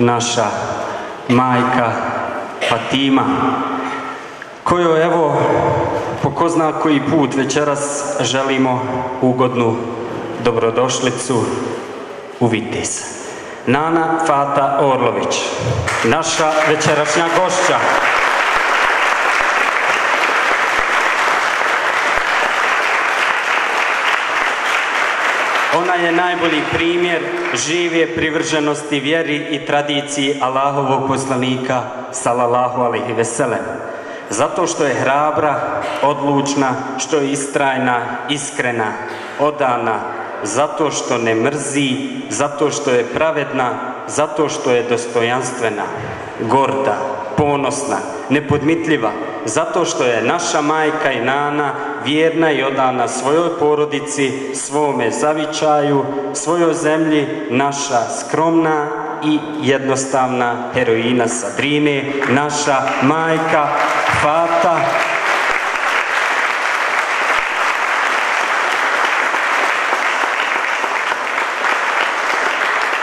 naša majka Fatima, kojoj evo po ko zna koji put večeras želimo ugodnu dobrodošlicu u Vitis. Nana Fata Orlović, naša večerašnja gošća. Ona je najbolji primjer žive privrženosti vjeri i tradiciji Allahovog poslanika sallallahu alaihi veselem. Zato što je hrabra, odlučna, što je istrajna, iskrena, odana, zato što ne mrzi, zato što je pravedna, zato što je dostojanstvena, gorda, ponosna, nepodmitljiva, zato što je naša majka i nana vjerna i odana svojoj porodici, svome zavičaju, svojoj zemlji, naša skromna i jednostavna heroina sa Drine, naša majka Fata,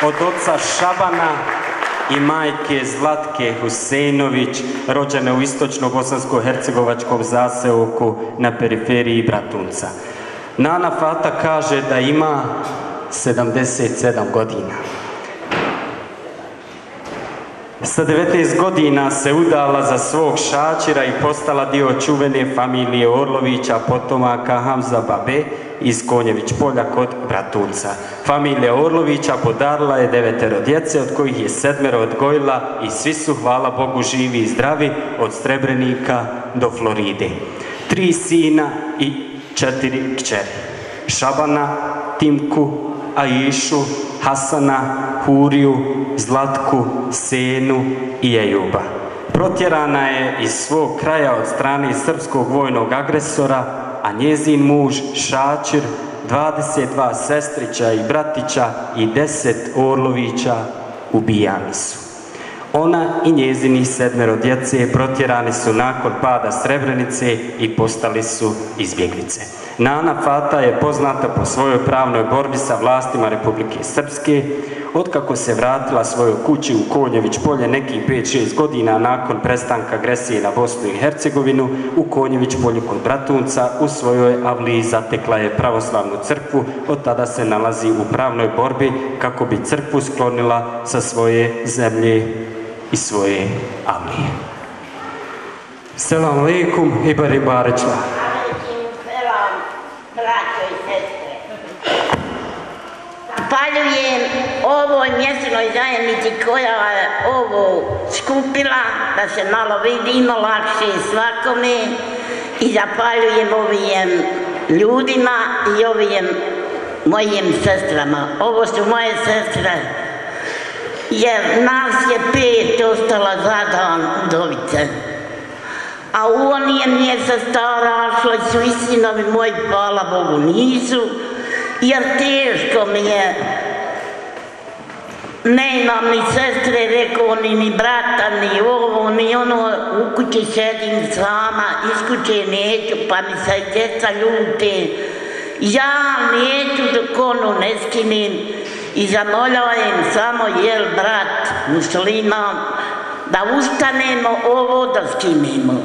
od oca Šabana i majke Zlatke Huseinović, rođene u istočno-bosansko-hercegovačkom zaseoku na periferiji Bratunca. Nana Fata kaže da ima 77 godina. Sa 19 godina se udala za svog šačira i postala dio čuvene familije Orlovića, potomaka Hamza Babe iz Konjević polja kod Bratunca. Familija Orlovića podarila je devetero djece, od kojih je sedmero odgojila i svi su, hvala Bogu, živi i zdravi od Srebrenika do Floride. Tri sina i četiri kćeri. Šabana, Timku, Aišu, Hasana, Huriju, Zlatku, Senu i Ejuba. Protjerana je iz svog kraja od strane srpskog vojnog agresora, a njezin muž Šačir, 22 sestrića i bratića i 10 Orlovića ubijani su. Ona i njezini sedmero djece protjerani su nakon pada Srebrenice i postali su izbjeglice. Nana Fata je poznata po svojoj pravnoj borbi sa vlastima Republike Srpske, otkako se vratila svojoj kući u Konjević polje nekih 5-6 godina nakon prestanka agresije na Bosnu i Hercegovinu, u Konjević polju kod Bratunca, u svojoj avliji zatekla je pravoslavnu crkvu, od tada se nalazi u pravnoj borbi kako bi crkvu sklonila sa svoje zemlje i svoje avlije. Selam alaikum i bari Zahvaljujem ovoj mjesenoj zajednici koja je ovo skupila, da se malo vidimo lakše svakome i zahvaljujem ovim ljudima i ovim mojim sestrama. Ovo su moje sestre, jer nas je pet ostala zadan udovice. A u onije mjese stara šli su i sinovi moji, hvala Bogu, nisu jer teško mi je. Nemam ni sestre, rekao, ni, ni brata, ni ovo, ni ono, u kući sedim sama, iz kuće neću, pa mi se djeca ljute. Ja neću dok ono ne skinim i zamoljavam samo jel brat musliman da ustanemo ovo da skinemo.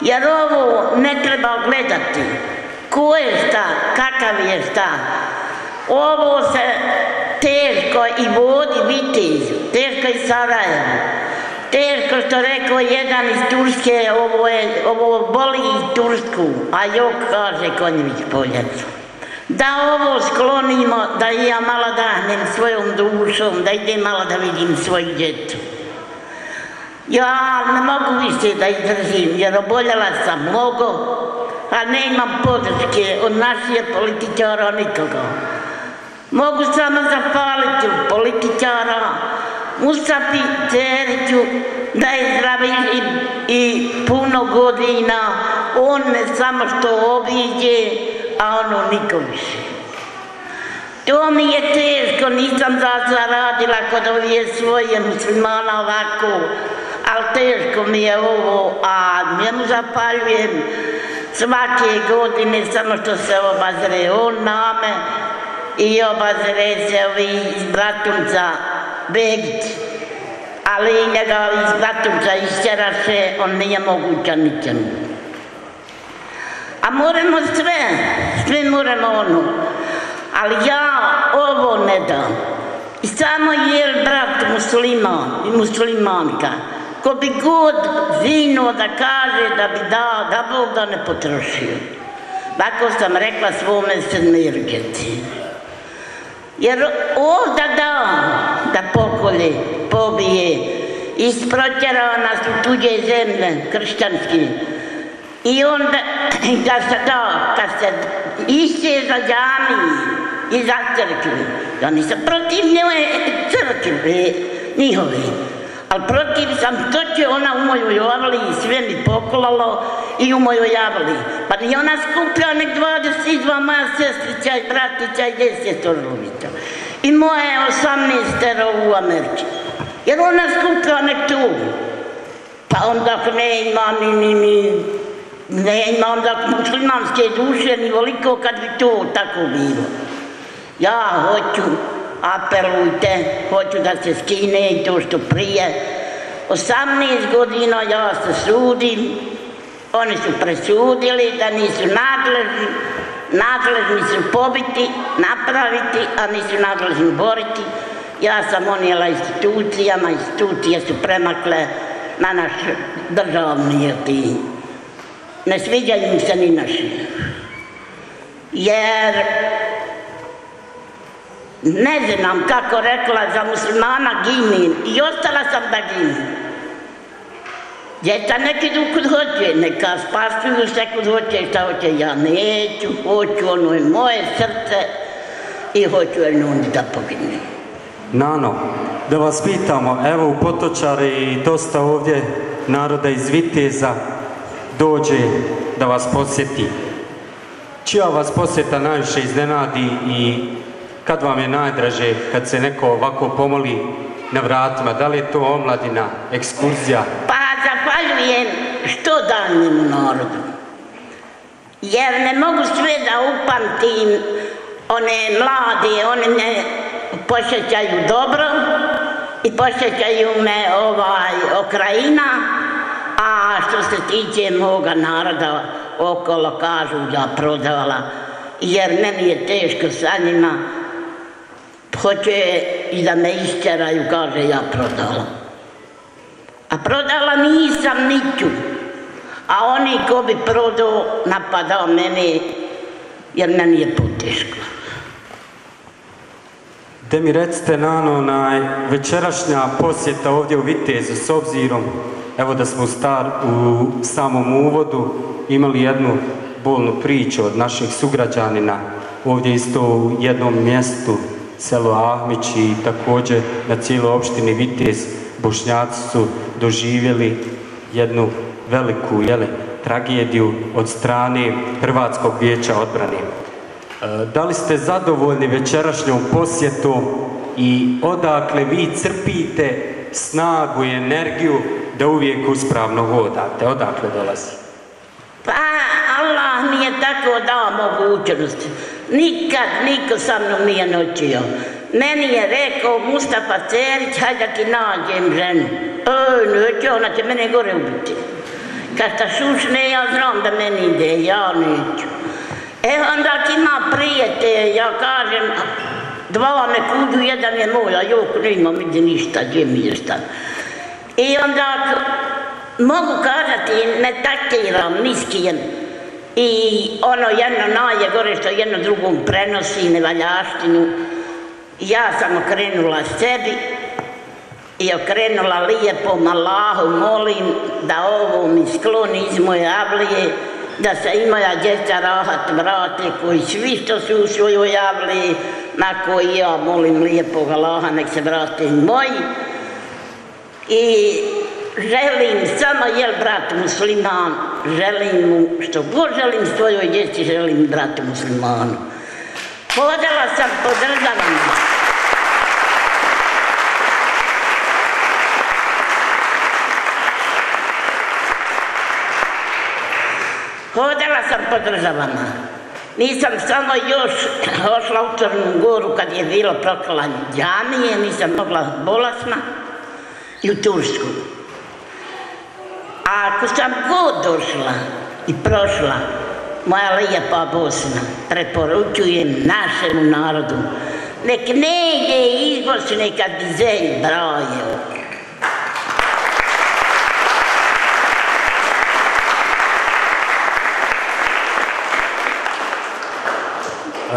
Jer ovo ne treba gledati. Ko je šta, kakav je šta. Ovo se teško i vodi vitez, teško i Sarajevo. Teško što rekao jedan iz Turske, ovo, boli i Tursku, a jok kaže Konjević Poljac. Da ovo sklonimo, da i ja malo dahnem svojom dušom, da idem malo da vidim svoj djetu. Ja ne mogu više da izdržim, jer oboljela sam mnogo, a ne imam podrške od naših političara nikoga. Mogu samo zapaliti političara, Mustafi Ceriću da je i, puno godina, on me samo što obiđe, a ono niko više. To mi je teško, nisam za radila kod ovije svoje muslimana ovako, ali teško mi je ovo, a njemu zapaljujem svake godine samo što se obazre on name i obazre se ovi iz Bratunca Begić. ali njega iz Bratunca isćeraše, on nije moguća ničem. A moramo sve, sve moramo ono. Ali ja ovo ne dam. I samo jer brat musliman i muslimanka, ko bi god vino da kaže da bi dao, da Bog da ne potrošio. Tako sam rekla svome sedmirđeci. Jer ovdje da, da pokolje, pobije, isprotjerao nas u tuđe zemlje, kršćanski. I onda, da se da, kad se išće za džami i za crkvi, ja nisam protiv njove crkve, njihovi, ali protiv sam to će ona u mojoj javli i sve mi poklalo i u mojoj javli. Pa ni ona skupila nek 22 moja sestrića i bratića i desetorlovića. I moje 18 u Americi. Jer ona skupila nek tu. Pa onda ne ima ni, ni, ni ne ima onda muslimanske duše ni voliko kad bi to tako bilo. Ja hoću, apelujte, hoću da se skine i to što prije. 18 godina ja se sudim, oni su presudili da nisu nadležni, nadležni su pobiti, napraviti, a nisu nadležni boriti. Ja sam onijela institucijama, institucije su premakle na naš državni tim. Ne sviđaju se ni naši. Jer ne znam kako rekla za muslimana ginim i ostala sam da ginim. Djeca neki idu kud hoće, neka spasuju se kud hoće, šta hoće, ja neću, hoću, ono je moje srce i hoću jednu da pogine. Nano, da vas pitamo, evo u Potočari dosta ovdje naroda iz Viteza dođe da vas posjeti. Čija vas posjeta najviše iznenadi i kad vam je najdraže kad se neko ovako pomoli na vratima? Da li je to omladina, ekskurzija? Pa zahvaljujem što danjem narodu. Jer ne mogu sve da upamtim one mlade, one me posjećaju dobro i posjećaju me ovaj okrajina, a što se tiče moga naroda okolo kažu ja prodavala, jer meni je teško sa njima, hoće i da me isćeraju, kaže ja prodala. A prodala nisam niću. A oni ko bi prodao, napadao mene, jer meni je poteško. Te mi recite, Nano, onaj, večerašnja posjeta ovdje u Vitezu, s obzirom, evo da smo star, u samom uvodu imali jednu bolnu priču od naših sugrađanina, ovdje isto u jednom mjestu, selo Ahmić i također na cijeloj opštini Vitez, Bošnjaci su doživjeli jednu veliku jele, tragediju od strane Hrvatskog vijeća odbrane. E, da li ste zadovoljni večerašnjom posjetom i odakle vi crpite snagu i energiju da uvijek uspravno hodate? Odakle dolazi? Pa Allah mi je tako dao mogućnost. Nikad niko sa mnom nije noćio. Meni je rekao Mustafa Cerić, hajde da ti nađem ženu. Oj, neće, ona će mene gore ubiti. Kad sta šušne, ja znam da meni ide, ja neću. E onda ima prijete, ja kažem, dva me kudu, jedan je moj, a jok nemam ide ništa, gdje mi je stan. I onda mogu kazati, ne takiram, niskijem. I ono jedno naje gore što jedno drugom prenosi nevaljaštinu. Ja sam okrenula sebi i okrenula lijepo Allahu, molim da ovo mi skloni iz moje avlije, da se i moja djeca rahat vrate, koji svi što su u svojoj avliji, na koji ja molim lijepog Allaha, nek se vrate i moji. I želim samo jel brat musliman, želim mu, što god želim svojoj djeci, želim bratu muslimanu. Hodala sam po državama. Hodala sam po državama. Nisam samo još ošla u Crnu Goru kad je bilo proklanje džamije, nisam mogla bolesna. i u Tursku. Ako sam god došla i prošla, moja lijepa Bosna, preporučujem našemu narodu, nek ne ide izboš neka dizelj braje.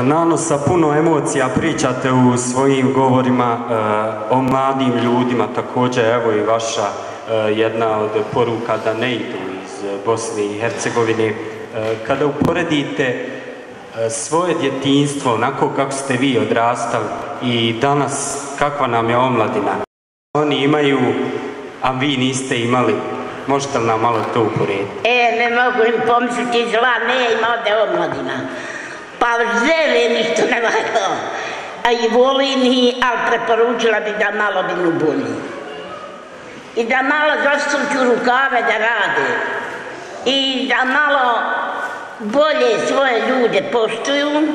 Nano, sa puno emocija pričate u svojim govorima e, o mladim ljudima, također evo i vaša jedna od poruka da ne idu iz Bosne i Hercegovine. E, kada uporedite svoje djetinstvo, onako kako ste vi odrastali i danas kakva nam je omladina, oni imaju, a vi niste imali, možete li nam malo to uporediti? E, ne mogu im pomisliti zla, ne ima ovdje omladina pa žele ništa ne valja. A i volim ih, ali preporučila bi da malo binu bolji. I da malo zastrču rukave da rade. I da malo bolje svoje ljude poštuju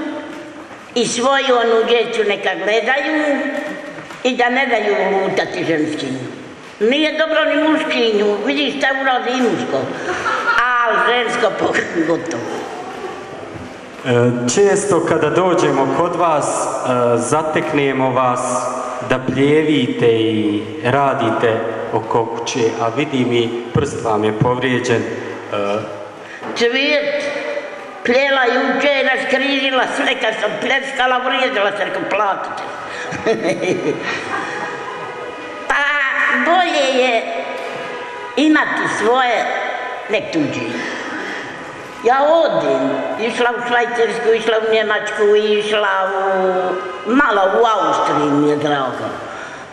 i svoju onu djecu neka gledaju i da ne daju lutati ženskinju. Nije dobro ni muškinju, vidiš šta uradi i muško, ali žensko pogotovo. E, često kada dođemo kod vas, e, zateknemo vas da pljevite i radite oko kuće, a vidim i prst vam je povrijeđen. E, Cvijet, pljela juče, raskrižila sve, kad sam pljeskala, vrijedila se, rekao, platite. pa bolje je imati svoje, nek tuđi. Ja odim, išla u Švajcarsku, išla u Njemačku, išla u, malo u Austriji mi je drago,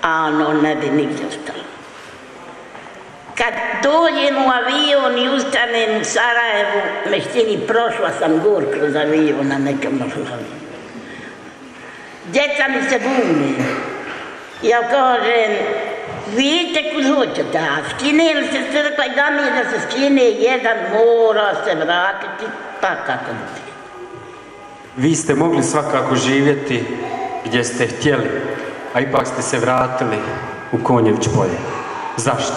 a ono ne bi nigdje ostalo. Kad dođem u avion i ustanem u Sarajevu, meštini prošla sam gor kroz avion na nekom avionu. Djeca mi se buni. Ja kažem, Vidite kud hoćete, a skine li se crkva i da mi je da se skine jedan, mora se vratiti, pa kako bi Vi ste mogli svakako živjeti gdje ste htjeli, a ipak ste se vratili u Konjević polje. Zašto?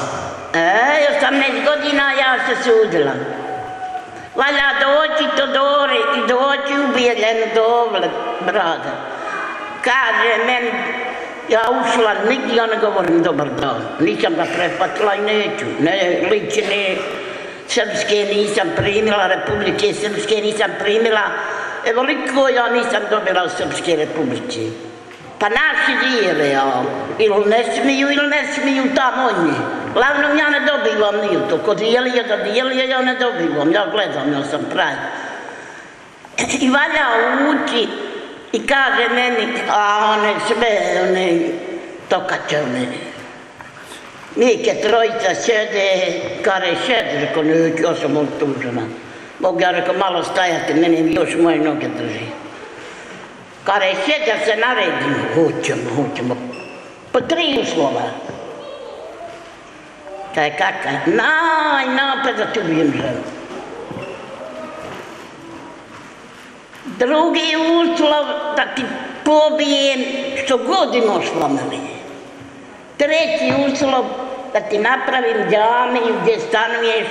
E, 18 godina ja se sudila. Valja doći to dore i doći ubijeljeno dovle, brada. Kaže meni, ja ušla, nigdje ja ne govorim dobar dan. Nisam ga prepatila i neću. Ne, ličine srpske nisam primila, Republike Srpske nisam primila. Evo liko ja nisam dobila u Srpske republike. Pa naši ja, ili ne smiju ili ne smiju tamo oni. Glavnom ja ne dobivam nije to, ko dijeli je da dijeli je, ja ne dobivam, ja gledam, ja sam pravi. I valja ući i kaže meni, a one sve, one tokačevne. Nike trojica sjede, kare sjede, rekao, neću, ja sam tužena. Mogu ja rekao, malo stajati, meni još moje noge drži. Kare sjede, se naredim, hoćemo, hoćemo. Po tri kaka, naj, napad da tu ubijem ženu. Drugi uslov da ti pobijem što god imaš meni. Treći uslov da ti napravim džamiju gdje stanuješ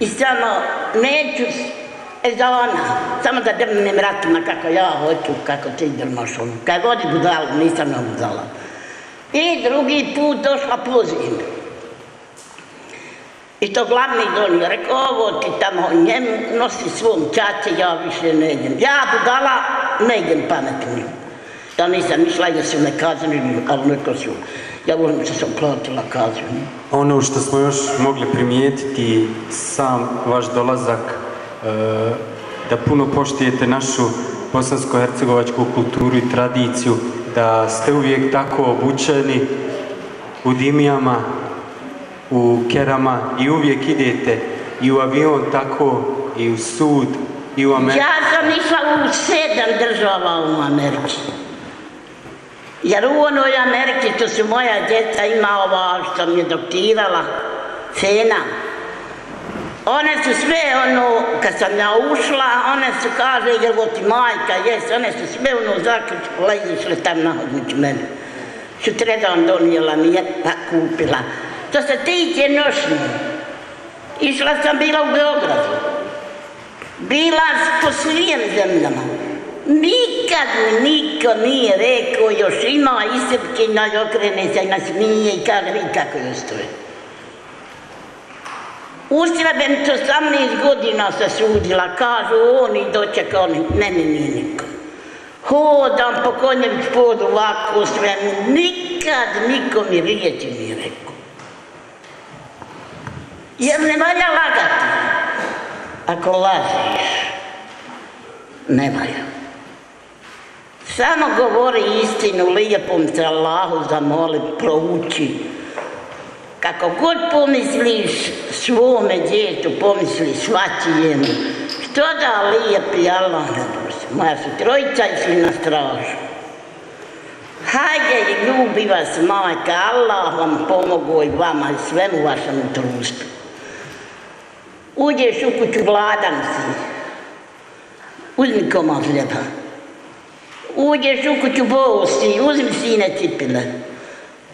i samo neću ezana, samo da drnem vratima kako ja hoću, kako ti drmaš ono. Kad vodi budalu, nisam na budala. I drugi put došla pozivim. I to glavni donio, rekao, ovo ti tamo njemu nosi svom čače, ja više ne idem. Ja budala, ne idem pametno. Ja nisam išla da su me kaznili, ali neko su. Ja volim što sam platila kaznu. Ono što smo još mogli primijetiti, sam vaš dolazak, da puno poštijete našu bosansko-hercegovačku kulturu i tradiciju, da ste uvijek tako obučeni u dimijama, u kerama i uvijek idete i u avion tako i u sud i u Ameriku. Ja sam išla u sedam država u Americi. Jer u onoj Americi to su moja djeca ima ova što mi je doktirala, cena. One su sve ono, kad sam ja ušla, one su kaže, jer ti majka, jes, one su sve ono zaključile, izišle tam na hodnić mene. Sutredan donijela mi je, pa kupila Što se tiče nošnje, išla sam bila u Beogradu. Bila po svim zemljama. Nikad mi niko nije rekao još ima isrpkinja i okrene se i nasmije i kaže vi kako je stoje. U Srebrenicu 18 godina se sudila, kažu oni dočeka oni, ne mi nije niko. Hodam po konjević pod ovako sve, nikad niko mi riječi nije rekao. Jer ne valja lagati. Ako lažiš, ne valja. Samo govori istinu, lijepom se Allahu zamoli, prouči. Kako god pomisliš svome djetu, pomisli svačijemu. Što da lijepi Allah ne duši. Moja su trojica išli na stražu. Hajde ljubi vas majka, Allah vam pomogu i vama i svemu vašem društvu. Uđeš u kuću gladan si. Uzmi komad hljeba. Uđeš u kuću bol si, uzmi sine cipile.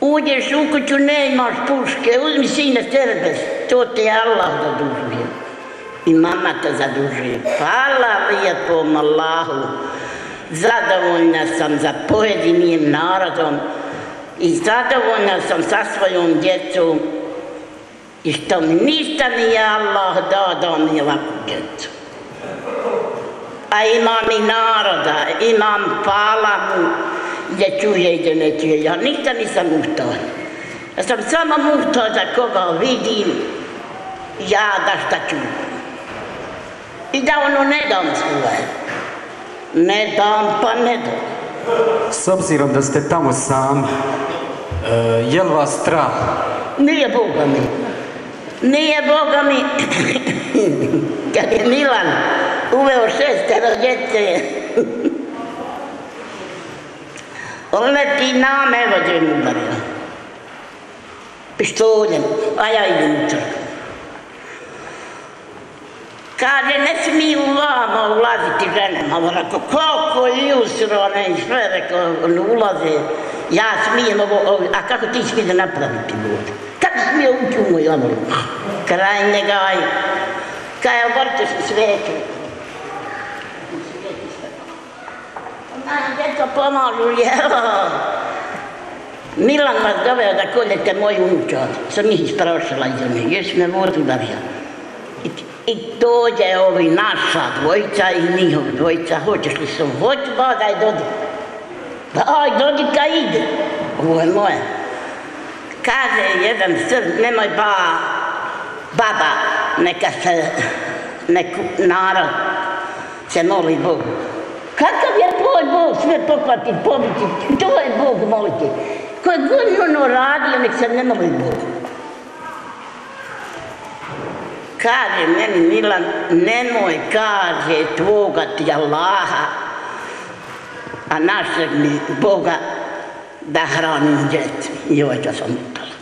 Uđeš u kuću, ne imaš puške, uzmi sine cerbes. To te Allah zadužuje. I mama te zadužuje. Hvala lijepom Allahu. Zadovoljna sam za pojedinim narodom i zadovoljna sam sa svojom djecom i što mi ništa nije Allah dao, dao mi ovakvu djecu. A imam i naroda, imam pala mu gdje čuje i gdje ne čuje. Ja ništa nisam muhtaž. Ja sam samo muhtaž za koga vidim, ja da šta čujem. I da ono ne dam svoje. Ne dam pa ne dam. S obzirom da ste tamo sami, e, je li vas strah? Nije Boga mi. Nije Boga mi. Kad je Milan uveo šestero djece, on leti nam, evo gdje mi udario. Pištoljem, a ja idem u crkvu. Kaže, ne smiju vama ulaziti žene. Ma rekao, koliko jusro, ne, sve rekao, ne ulaze. Ja smijem ovo, a kako ti smije napraviti bude? Kako smije ući u moj omor? Kraj njega, aj, kaj oborite se Djeco pomažu, jelo. Milan vas doveo da koljete moju unučad. Sam ih isprašila iz onih, još me vodu davio. I, dođe ovi naša dvojica i njihov dvojica, hoćeš li sam, hoću ba, daj dodi. Daj dodi ka ide, ovo je moje. Kaže jedan srb, nemoj ba, baba, neka se, neku narod se moli Bogu. Kakav je tvoj Bog sve pokvati, pobiti, to je Bog moliti. Koje god ono radio, nek se ne moli Bogu. Kaže meni Milan, nemoj, kaže, tvoga ti Allaha, a našeg mi Boga da hranim djecu. I ovaj da sam upala.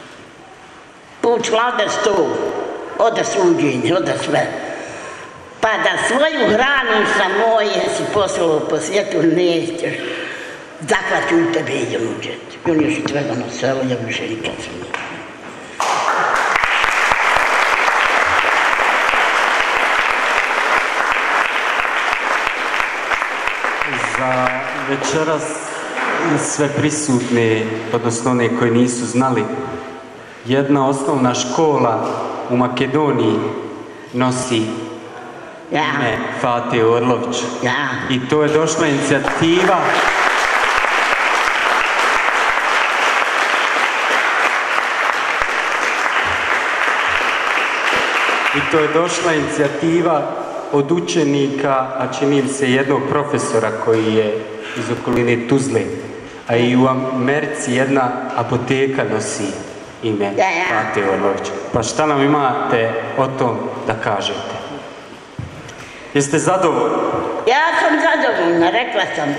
Pučla ode stol, ode suđenje, ode sve. Pa da svoju hranu sa moje si poslao po svijetu nećeš, zahvaću u tebe i djecu. I on još i tvega na selo, ja više nikad sam nije. Za večeras sve prisutne, odnosno one koji nisu znali, jedna osnovna škola u Makedoniji nosi Ja, ime Fate Orlović. ja. I to je došla inicijativa I to je došla inicijativa od učenika, a čini se jednog profesora koji je iz okoline Tuzle. A i u Americi jedna apoteka nosi ime. Fate Orlović. Pa šta nam imate o tom da kažete? Jeste zadovoljni? Ja sam zadovoljna, rekla sam.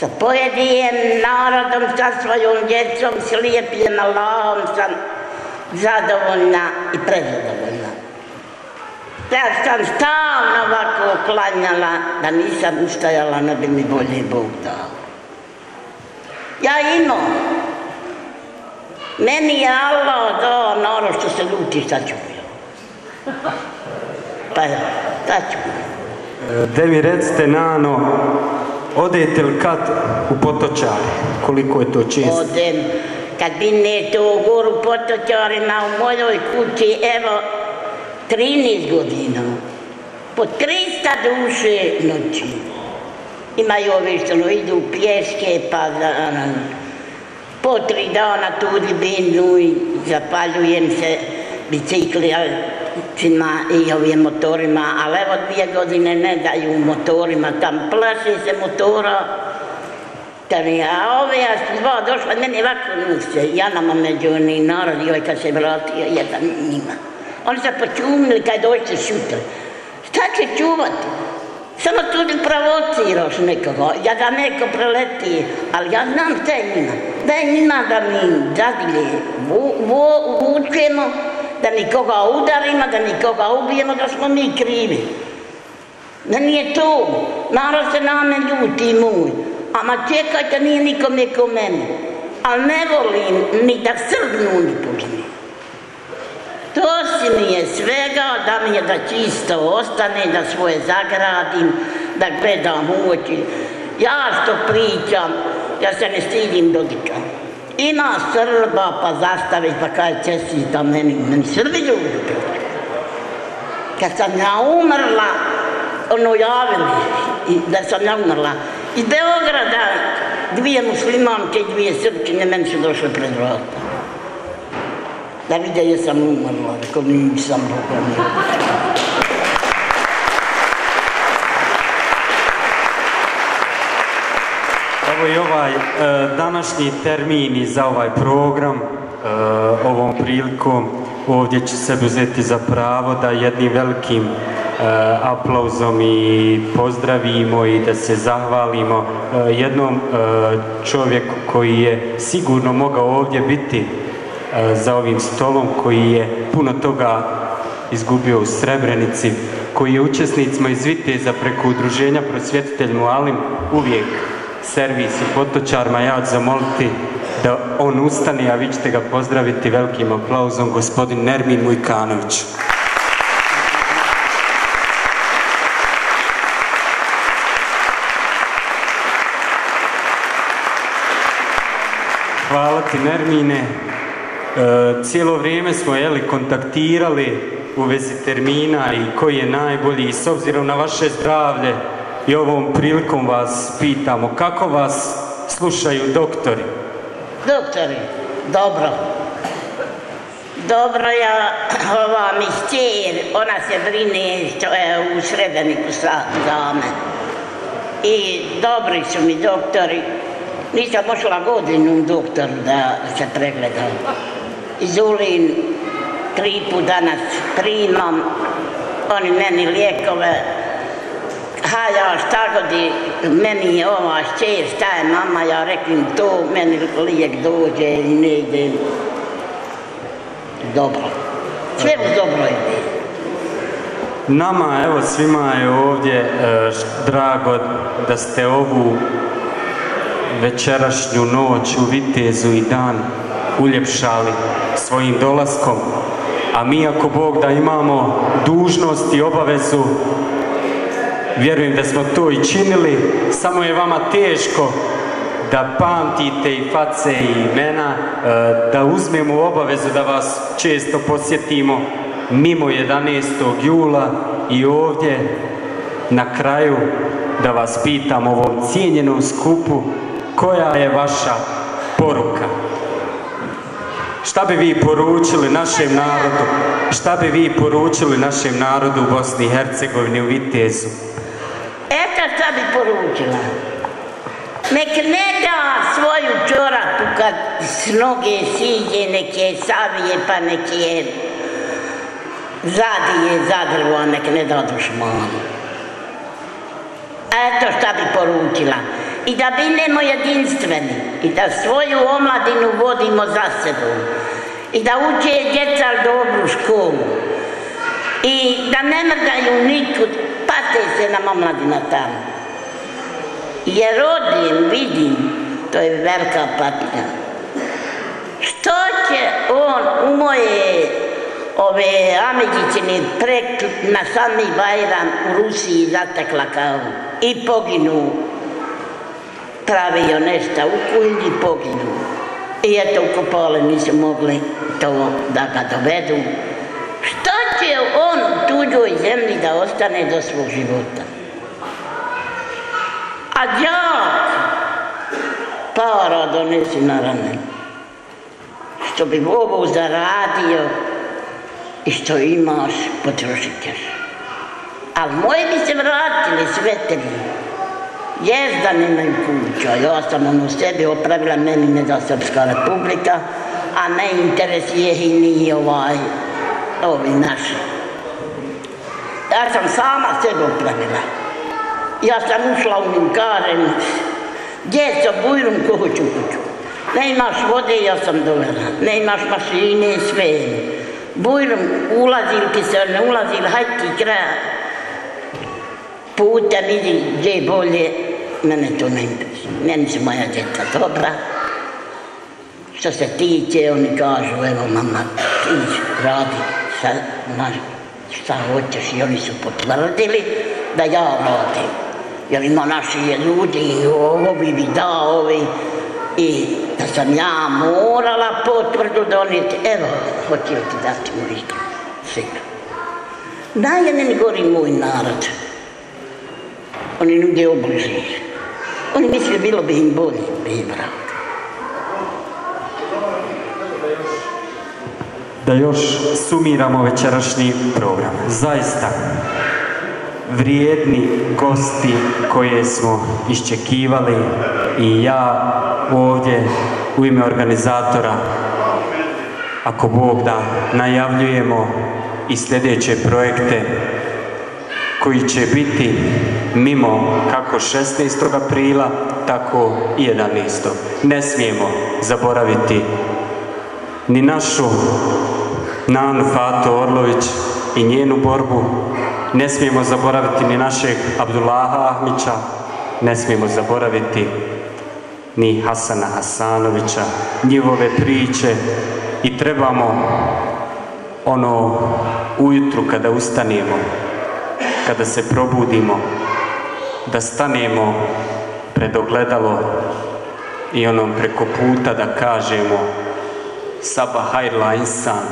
Sa pojedinim narodom, sa svojom djecom, s lijepim Allahom sam zadovoljna i prezadovoljna. Ja sam stalno ovako klanjala, da nisam ustajala, ne bi mi bolje Bog dao. Ja imam Meni je Allah dao ono što se ljuti, šta ću Pa šta ću De mi recite, Nano, odete li kad u Potočare? Koliko je to često? Odem. Kad binete u goru Potočarima u mojoj kući, evo, 13 godina. Po 300 duše noći. Imaju ove što idu pješke, pa za, po tri dana tu binu i zapaljujem se biciklima i ovim motorima, ali evo dvije godine ne daju motorima, tam plaši se motora. A ove ja sam dva došla, meni ovako nuse, ja nam među oni narod, joj kad se vratio, jedan njima. Oni se počumili kad dođe šutra. Šta će čuvati? Samo tu provociraš nekoga, ja da neko preleti, ali ja znam šta je njima. Da je njima da mi dadilje vučemo, da nikoga udarimo, da nikoga ubijemo, da smo mi krivi. Da nije to, narod se me ljuti moj, ama čekajte nije nikom neko mene. Ali ne volim ni da srbnu ni počne. To si mi je svega, da mi je da čisto ostane, da svoje zagradim, da gledam u oči. Ja što pričam, ja se ne stidim dodika. Ima Srba, pa zastavi, pa kaj čestita meni, meni Srbi ljudi. Kad sam ja umrla, ono javili da sam ja umrla. Iz Beograda dvije muslimanke i dvije srpčine meni su došle pred vrata da vide je sam umrla, rekao nisam Boga Evo i ovaj e, današnji termin za ovaj program, e, ovom prilikom, ovdje će se uzeti za pravo da jednim velikim e, aplauzom i pozdravimo i da se zahvalimo jednom čovjeku koji je sigurno mogao ovdje biti E, za ovim stolom koji je puno toga izgubio u Srebrenici, koji je učesnicima iz Viteza preko udruženja Prosvjetitelj Mualim uvijek servis i potočarima. Ja ću zamoliti da on ustane, a vi ćete ga pozdraviti velikim aplauzom, gospodin Nermin Mujkanović. Hvala ti Nermine. E, cijelo vrijeme smo jeli, kontaktirali u vezi termina i koji je najbolji i s obzirom na vaše zdravlje i ovom prilikom vas pitamo kako vas slušaju doktori? Doktori, dobro. Dobro, ja, ova mi ona se brine što je u Srebreniku sa, za me. I dobri su mi doktori. Nisam pošla godinu doktor da se pregledam. Zulin tri put danas primam, oni meni lijekove, ha ja šta godi, meni je ova šćer, šta je mama, ja rekim to, meni lijek dođe i ne ide. Dobro. Sve u dobro ide. Nama, evo svima je ovdje e, drago da ste ovu večerašnju noć u Vitezu i dan uljepšali svojim dolaskom. A mi ako Bog da imamo dužnost i obavezu, vjerujem da smo to i činili, samo je vama teško da pamtite i face i imena, e, da uzmemo obavezu da vas često posjetimo mimo 11. jula i ovdje na kraju da vas pitam ovom cijenjenom skupu koja je vaša poruka. Šta bi vi poručili našem narodu? Šta bi vi poručili našem narodu u Bosni i Hercegovini u Vitezu? Šta bi poručila. Nek ne da svoju čorapu kad s noge siđe, nek je savije pa nek je zadije zadrvo, a nek ne da dušmanu. Eto šta bi poručila i da binemo jedinstveni i da svoju omladinu vodimo za sebom i da uče djeca dobru školu i da ne mrdaju nikud, pate se nam omladina tamo. Jer odim, vidim, to je velika patnja. Što će on u moje ove Amidjicine prek na sami Bajram u Rusiji zatekla kao i poginu pravio nešto u kuhinji poginu. I eto u Kopole nisu mogli to da ga dovedu. Tuđoj zemlji da ostane do svog života? A djak para donesi na rame. Što bi ovo zaradio i što imaš potrošit ćeš. Ali moji bi se vratili sve tri. Jest da nemaju kuća, ja sam ono sebi opravila, meni ne da Srpska republika, a ne interes je i ni ovaj, ovi naši. Ja sam sama sebe opravila. Ja sam ušla u njim, kažem, djeco, bujrum ko hoću kuću. Ne imaš vode, ja sam dovela. Ne imaš mašine, sve. Bujrum, ulazi ti se, ne ulazi, hajde ti kraja. Puta vidi gdje je bolje, mene to ne interesuje. Meni su moja djeca dobra. Što se tiče, oni kažu, evo mama, ti radi sa, na, šta hoćeš i oni su potvrdili da ja radim. Jer ima naši ljudi, ovi bi da, ovi, i da sam ja morala potvrdu donijeti, evo, hoću ti dati mu riku. Daje mi gori moj narod. Oni ljudi obliži. Oni misle bilo bi im bolje, bi im bravo. Da još sumiramo večerašnji program. Zaista, vrijedni gosti koje smo iščekivali i ja ovdje u ime organizatora ako Bog da najavljujemo i sljedeće projekte koji će biti mimo kako 16. aprila, tako i 11. Ne smijemo zaboraviti ni našu Nanu Fato Orlović i njenu borbu, ne smijemo zaboraviti ni našeg Abdullaha Ahmića, ne smijemo zaboraviti ni Hasana Hasanovića, njihove priče i trebamo ono ujutru kada ustanemo, kada se probudimo, da stanemo pred ogledalo i onom preko puta da kažemo Sabah hajrla insan,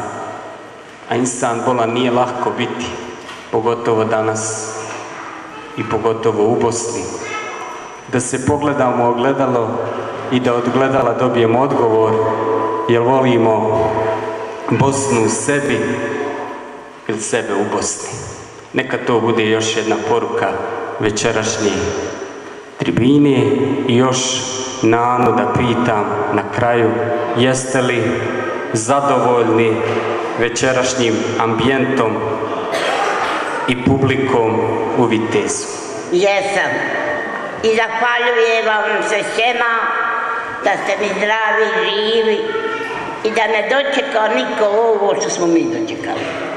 a insan bola nije lahko biti, pogotovo danas i pogotovo u Bosni. Da se pogledamo ogledalo i da od gledala dobijemo odgovor jel volimo Bosnu u sebi ili sebe u Bosni. Neka to bude još jedna poruka večerašnje tribine i još Nanu da pitam na kraju jeste li zadovoljni večerašnjim ambijentom i publikom u Vitezu? Jesam. I zahvaljujem vam se svema da ste mi zdravi, živi i da ne dočekao niko ovo što smo mi dočekali.